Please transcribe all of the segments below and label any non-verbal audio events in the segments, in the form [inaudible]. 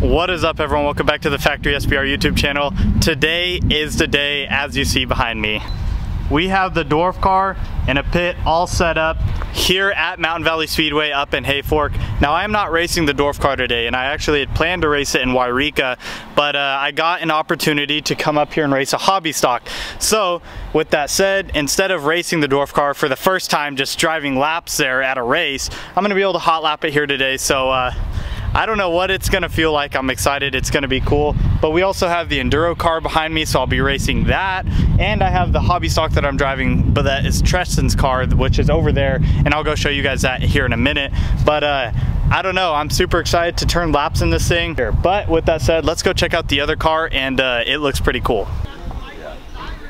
What is up everyone? Welcome back to the Factory SBR YouTube channel. Today is the day as you see behind me. We have the dwarf car and a pit all set up here at Mountain Valley Speedway up in Hayfork. Now I am not racing the dwarf car today and I actually had planned to race it in Yreka but uh, I got an opportunity to come up here and race a hobby stock. So with that said, instead of racing the dwarf car for the first time just driving laps there at a race, I'm gonna be able to hot lap it here today. So uh, I don't know what it's gonna feel like. I'm excited, it's gonna be cool. But we also have the Enduro car behind me, so I'll be racing that. And I have the hobby stock that I'm driving, but that is Treston's car, which is over there. And I'll go show you guys that here in a minute. But uh, I don't know, I'm super excited to turn laps in this thing. But with that said, let's go check out the other car and uh, it looks pretty cool.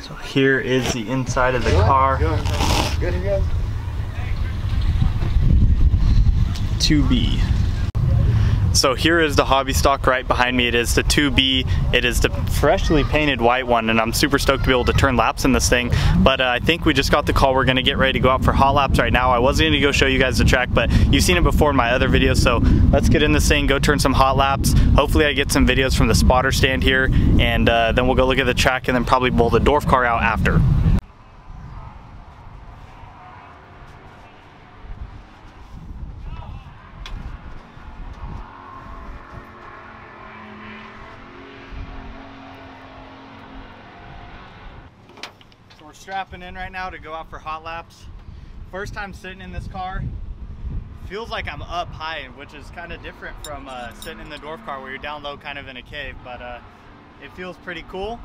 So here is the inside of the car. Good to go. 2B. So here is the hobby stock right behind me. It is the 2B. It is the freshly painted white one and I'm super stoked to be able to turn laps in this thing. But uh, I think we just got the call. We're gonna get ready to go out for hot laps right now. I was gonna go show you guys the track, but you've seen it before in my other videos. So let's get in this thing, go turn some hot laps. Hopefully I get some videos from the spotter stand here and uh, then we'll go look at the track and then probably pull the dwarf car out after. So we're strapping in right now to go out for hot laps. First time sitting in this car. Feels like I'm up high, which is kind of different from uh, sitting in the dwarf car where you're down low kind of in a cave, but uh, it feels pretty cool.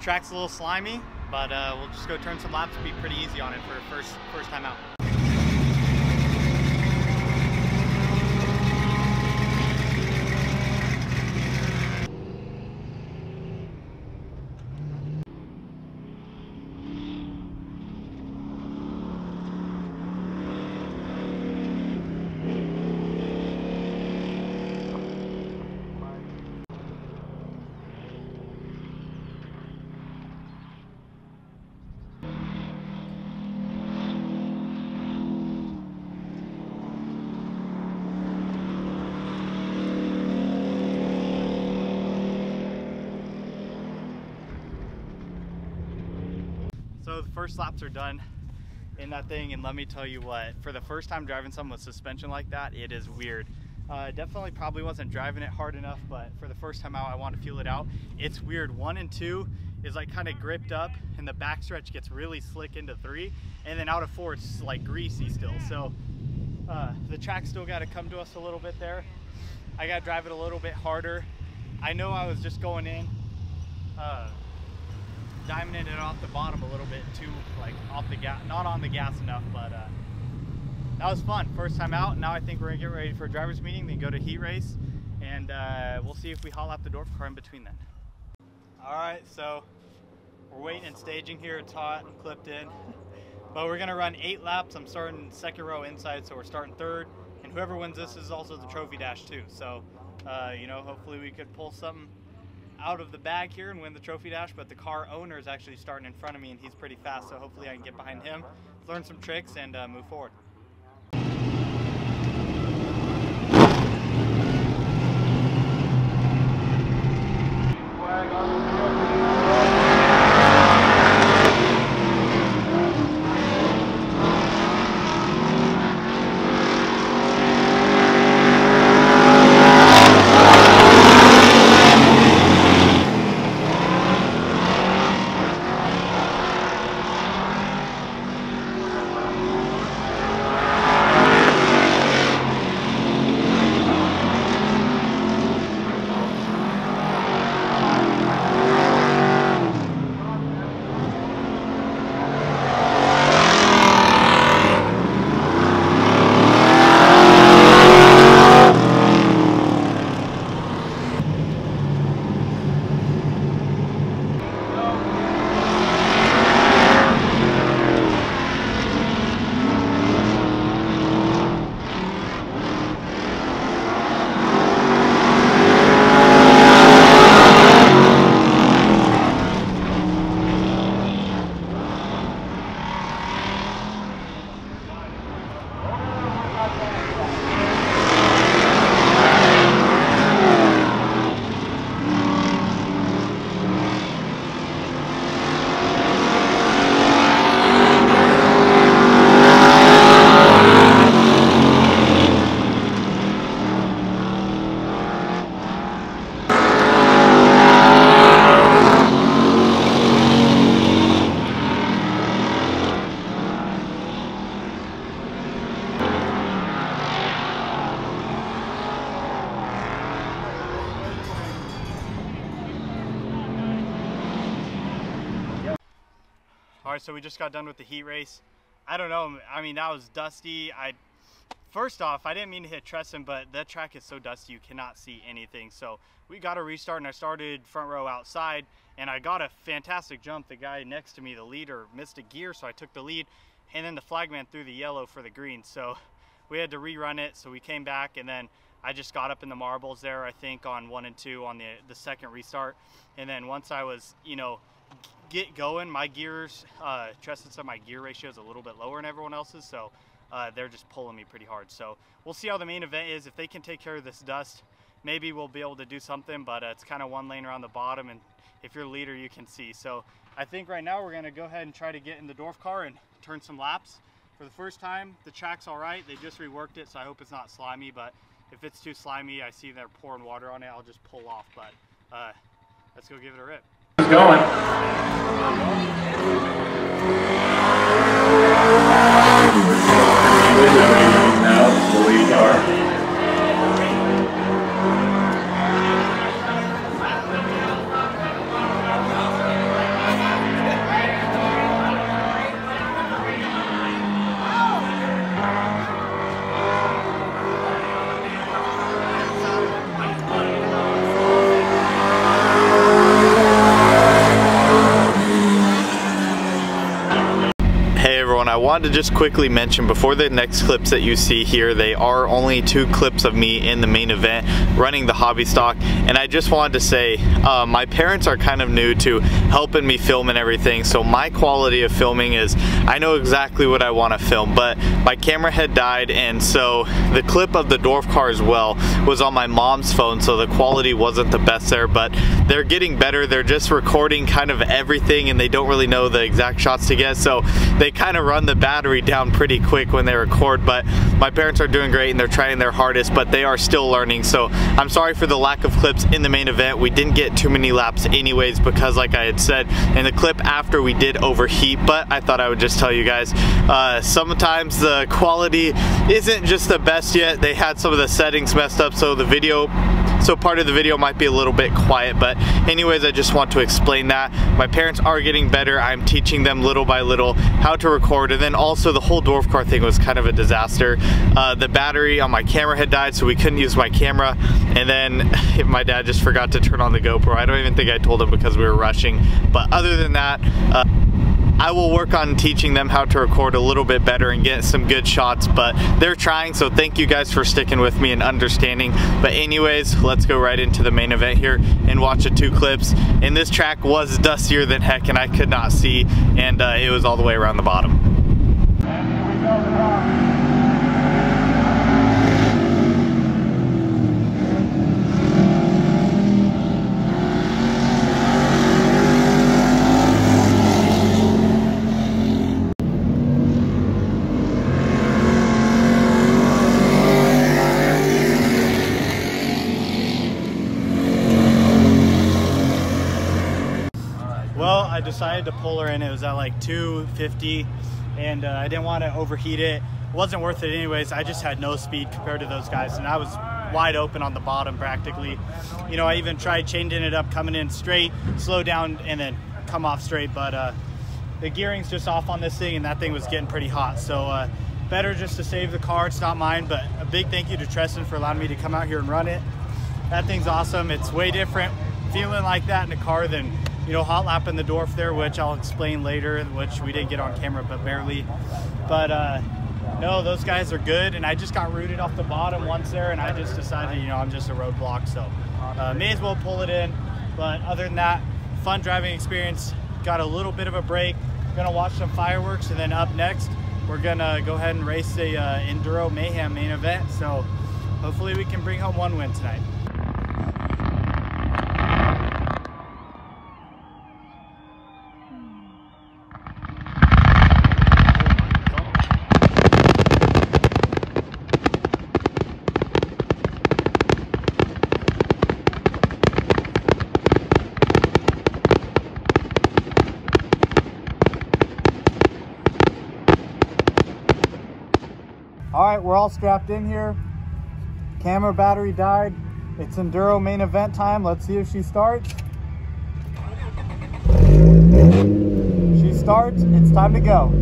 Track's a little slimy, but uh, we'll just go turn some laps. To be pretty easy on it for first first time out. So the first laps are done in that thing and let me tell you what, for the first time driving something with suspension like that, it is weird. Uh, definitely probably wasn't driving it hard enough, but for the first time out, I want to feel it out. It's weird. One and two is like kind of gripped up and the backstretch gets really slick into three. And then out of four, it's like greasy still. So uh, the track still got to come to us a little bit there. I got to drive it a little bit harder. I know I was just going in, uh, diamonding it off the bottom a little bit too, like off the gas, not on the gas enough, but uh, that was fun. First time out. Now I think we're gonna get ready for a driver's meeting, then go to heat race, and uh, we'll see if we haul out the dwarf car in between then. All right, so we're waiting and staging here. It's hot and clipped in, [laughs] but we're gonna run eight laps. I'm starting second row inside, so we're starting third, and whoever wins this is also the trophy dash too. So, uh, you know, hopefully we could pull something out of the bag here and win the trophy dash, but the car owner is actually starting in front of me and he's pretty fast, so hopefully I can get behind him, learn some tricks, and uh, move forward. All right, so we just got done with the heat race. I don't know, I mean, that was dusty. I First off, I didn't mean to hit Tresson, but that track is so dusty you cannot see anything. So we got a restart and I started front row outside and I got a fantastic jump. The guy next to me, the leader, missed a gear, so I took the lead and then the flagman threw the yellow for the green. So [laughs] we had to rerun it, so we came back and then I just got up in the marbles there, I think on one and two on the, the second restart. And then once I was, you know, get going, my gears, uh, Tresson said my gear ratio is a little bit lower than everyone else's, so uh, they're just pulling me pretty hard. So we'll see how the main event is. If they can take care of this dust, maybe we'll be able to do something, but uh, it's kind of one lane around the bottom, and if you're leader, you can see. So I think right now we're gonna go ahead and try to get in the Dwarf car and turn some laps. For the first time, the track's all right. They just reworked it, so I hope it's not slimy, but if it's too slimy, I see they're pouring water on it, I'll just pull off, but uh, let's go give it a rip. Going. Now, wanted to just quickly mention before the next clips that you see here, they are only two clips of me in the main event running the hobby stock. And I just wanted to say, uh, my parents are kind of new to helping me film and everything. So my quality of filming is, I know exactly what I want to film, but my camera had died. And so the clip of the dwarf car as well was on my mom's phone. So the quality wasn't the best there, but they're getting better. They're just recording kind of everything and they don't really know the exact shots to get. So they kind of run the battery down pretty quick when they record, but my parents are doing great and they're trying their hardest, but they are still learning. So I'm sorry for the lack of clips in the main event. We didn't get too many laps anyways because like I had said in the clip after we did overheat, but I thought I would just tell you guys, uh, sometimes the quality isn't just the best yet. They had some of the settings messed up, so the video so part of the video might be a little bit quiet but anyways I just want to explain that. My parents are getting better. I'm teaching them little by little how to record. And then also the whole dwarf car thing was kind of a disaster. Uh, the battery on my camera had died so we couldn't use my camera. And then [laughs] my dad just forgot to turn on the GoPro. I don't even think I told him because we were rushing. But other than that uh, I will work on teaching them how to record a little bit better and get some good shots, but they're trying, so thank you guys for sticking with me and understanding. But anyways, let's go right into the main event here and watch the two clips. And this track was dustier than heck and I could not see, and uh, it was all the way around the bottom. I to pull her in. It was at like 250 and uh, I didn't want to overheat it. It wasn't worth it anyways. I just had no speed compared to those guys and I was wide open on the bottom practically. You know, I even tried changing it up, coming in straight, slow down and then come off straight, but uh, the gearing's just off on this thing and that thing was getting pretty hot. So uh, better just to save the car, it's not mine, but a big thank you to Tresson for allowing me to come out here and run it. That thing's awesome. It's way different feeling like that in a car than you know, hot lap in the Dwarf there, which I'll explain later, which we didn't get on camera, but barely. But uh, no, those guys are good, and I just got rooted off the bottom once there, and I just decided, you know, I'm just a roadblock, so uh, may as well pull it in. But other than that, fun driving experience. Got a little bit of a break. Gonna watch some fireworks, and then up next, we're gonna go ahead and race the uh, Enduro Mayhem main event. So hopefully we can bring home one win tonight. All right, we're all strapped in here. Camera battery died. It's Enduro main event time. Let's see if she starts. She starts, it's time to go.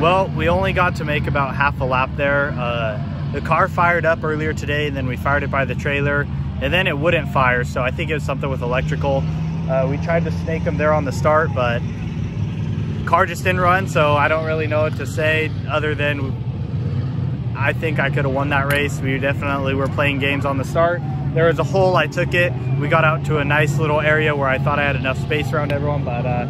Well, we only got to make about half a lap there. Uh, the car fired up earlier today and then we fired it by the trailer and then it wouldn't fire. So I think it was something with electrical. Uh, we tried to snake them there on the start, but car just didn't run. So I don't really know what to say other than I think I could have won that race. We definitely were playing games on the start. There was a hole, I took it. We got out to a nice little area where I thought I had enough space around everyone, but uh,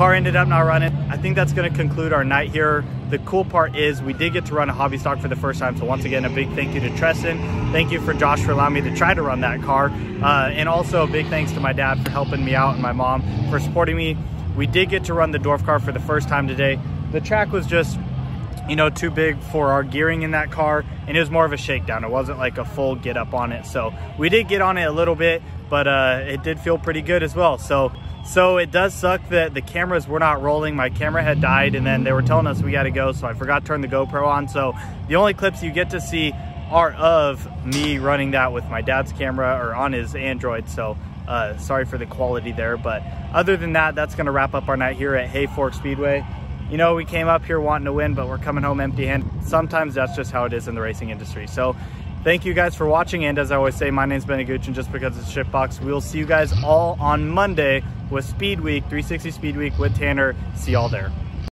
car ended up not running. I think that's gonna conclude our night here. The cool part is we did get to run a hobby stock for the first time. So once again, a big thank you to Treston. Thank you for Josh for allowing me to try to run that car. Uh, and also a big thanks to my dad for helping me out and my mom for supporting me. We did get to run the dwarf car for the first time today. The track was just you know, too big for our gearing in that car. And it was more of a shakedown. It wasn't like a full get up on it. So we did get on it a little bit, but uh, it did feel pretty good as well. So, so it does suck that the cameras were not rolling. My camera had died and then they were telling us we got to go. So I forgot to turn the GoPro on. So the only clips you get to see are of me running that with my dad's camera or on his Android. So uh, sorry for the quality there. But other than that, that's going to wrap up our night here at Hayfork Speedway you know, we came up here wanting to win, but we're coming home empty handed. Sometimes that's just how it is in the racing industry. So thank you guys for watching. And as I always say, my name's Bennett Gooch, and just because it's Shipbox, we'll see you guys all on Monday with Speed Week, 360 Speed Week with Tanner. See y'all there.